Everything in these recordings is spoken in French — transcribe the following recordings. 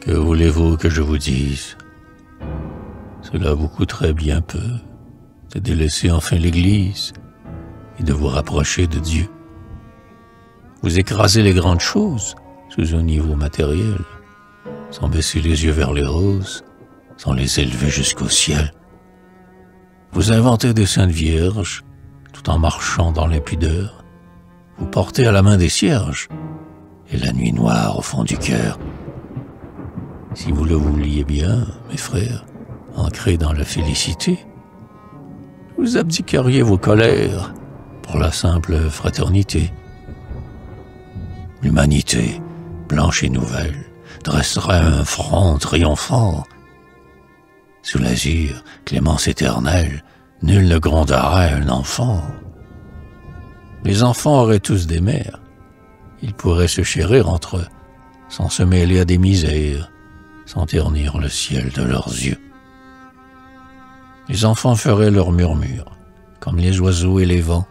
Que voulez-vous que je vous dise? Cela vous coûterait bien peu de délaisser enfin l'Église et de vous rapprocher de Dieu. Vous écrasez les grandes choses sous un niveau matériel, sans baisser les yeux vers les roses, sans les élever jusqu'au ciel. Vous inventez des saintes vierges, tout en marchant dans l'impudeur. Vous portez à la main des cierges, et la nuit noire au fond du cœur. Si vous le vouliez bien, mes frères, ancrés dans la félicité, vous abdiqueriez vos colères pour la simple fraternité. L'humanité, blanche et nouvelle, dresserait un front triomphant. Sous l'azur, clémence éternelle, nul ne gronderait un enfant. Les enfants auraient tous des mères. Ils pourraient se chérir entre eux, sans se mêler à des misères, ternir le ciel de leurs yeux. Les enfants feraient leur murmure, comme les oiseaux et les vents.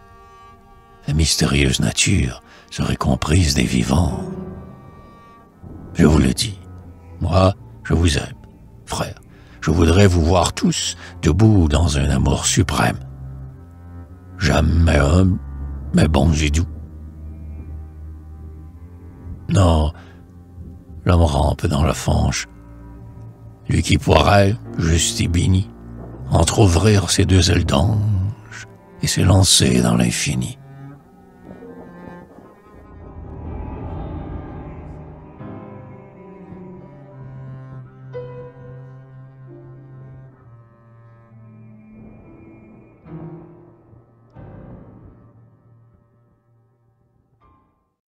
La mystérieuse nature serait comprise des vivants. Je vous le dis, moi, je vous aime, frère. Je voudrais vous voir tous debout dans un amour suprême. Jamais homme, mais bon et doux. Non, l'homme rampe dans la fange, lui qui pourrait, juste et béni, entr'ouvrir ses deux ailes d'ange et s'élancer dans l'infini.